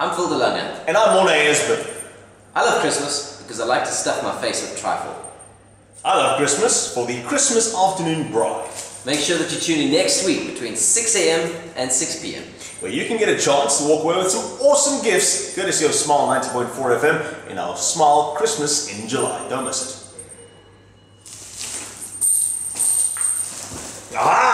I'm Phil Delania. And I'm Morné Esbert. I love Christmas because I like to stuff my face with trifle. I love Christmas for the Christmas afternoon braai. Make sure that you tune in next week between 6 a.m. and 6 p.m. Where you can get a chance to walk away with some awesome gifts courtesy of Smile 90.4 FM in our Smile Christmas in July. Don't miss it. Ah!